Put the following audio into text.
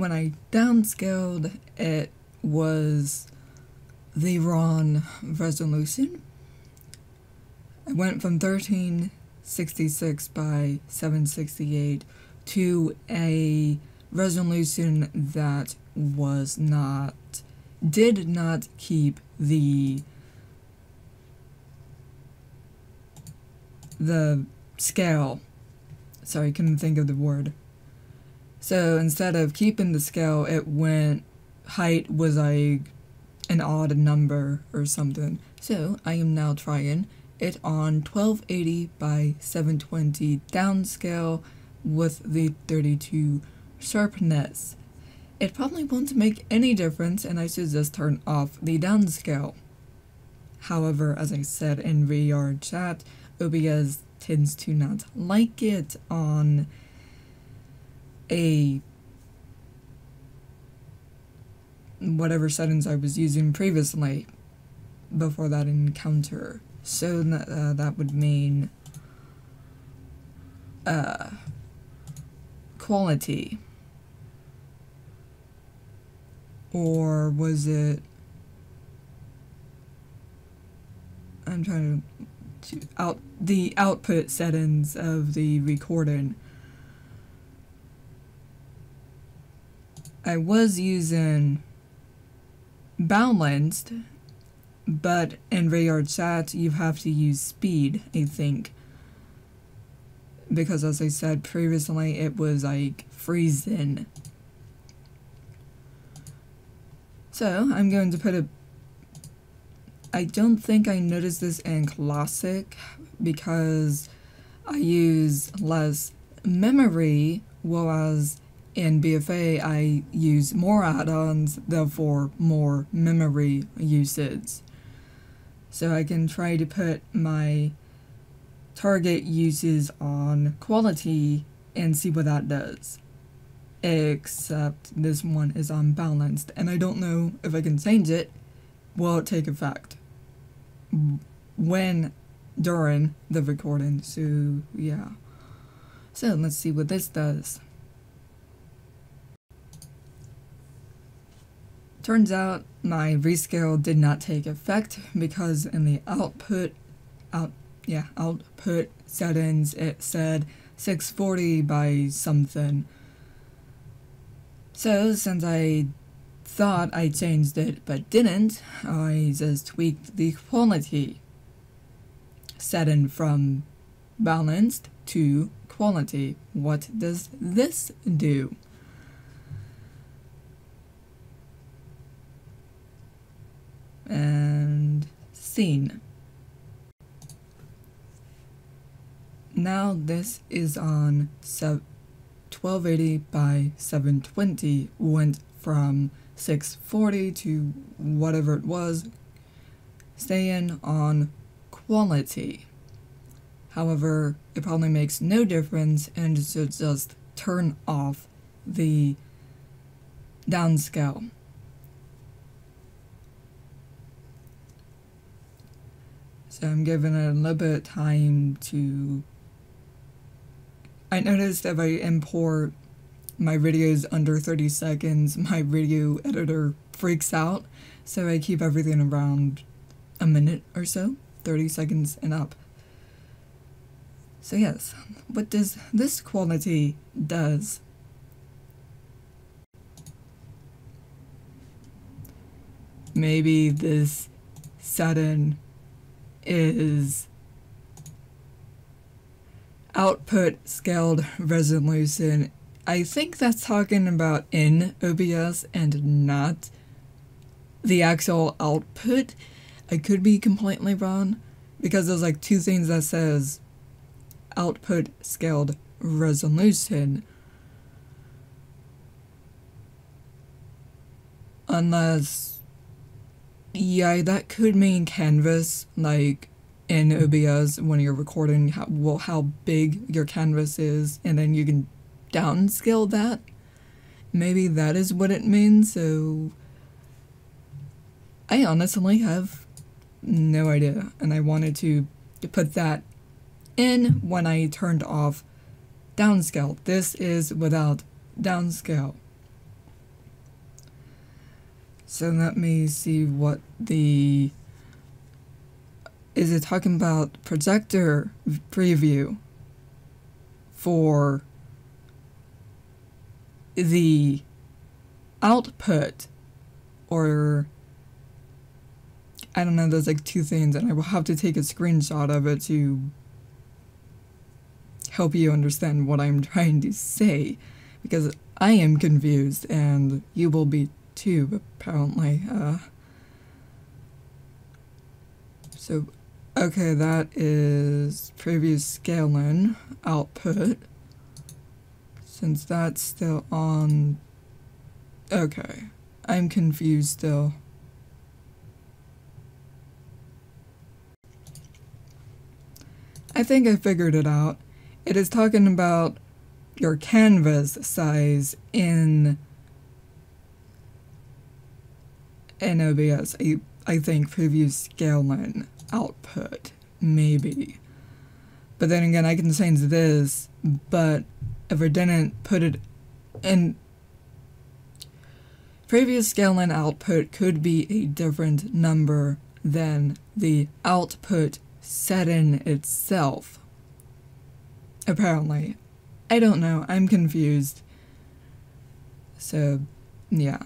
when I downscaled, it was the wrong resolution. I went from 1366 by 768 to a resolution that was not, did not keep the, the scale. Sorry, couldn't think of the word. So instead of keeping the scale, it went, height was like an odd number or something. So I am now trying it on 1280 by 720 downscale with the 32 sharpness. It probably won't make any difference and I should just turn off the downscale. However, as I said in VR chat, OBS tends to not like it on a whatever settings I was using previously before that encounter. So uh, that would mean uh, quality. Or was it... I'm trying to, to out the output settings of the recording. I was using balanced, but in VR chat you have to use speed, I think. Because as I said previously, it was like freezing. So I'm going to put a I don't think I noticed this in Classic because I use less memory, whereas in BFA, I use more add-ons, therefore more memory usage. So I can try to put my target uses on quality and see what that does. Except this one is unbalanced, and I don't know if I can change it. Will it take effect? When during the recording, so yeah. So let's see what this does. Turns out my rescale did not take effect because in the output out yeah, output settings it said 640 by something. So since I thought I changed it but didn't, I just tweaked the quality setting from balanced to quality. What does this do? Scene. Now this is on 1280 by 720 went from 640 to whatever it was, staying on quality. However, it probably makes no difference and should just turn off the downscale. I'm giving it a little bit of time to... I noticed if I import my videos under 30 seconds, my video editor freaks out. So I keep everything around a minute or so, 30 seconds and up. So yes, what does this quality does? Maybe this sudden is output scaled resolution. I think that's talking about in OBS and not the actual output. I could be completely wrong because there's like two things that says output scaled resolution. Unless yeah, that could mean canvas, like in OBS when you're recording how, well, how big your canvas is, and then you can downscale that. Maybe that is what it means, so I honestly have no idea, and I wanted to put that in when I turned off downscale. This is without downscale. So let me see what the. Is it talking about projector preview for the output or I don't know, there's like two things, and I will have to take a screenshot of it to help you understand what I'm trying to say because I am confused and you will be too, apparently. Uh, so, okay, that is previous scaling output. Since that's still on. Okay, I'm confused still. I think I figured it out. It is talking about your canvas size in in OBS. I, I think preview scaling output, maybe. But then again, I can change this, but if I didn't put it in previous scaling output could be a different number than the output set in itself. Apparently. I don't know. I'm confused. So, yeah.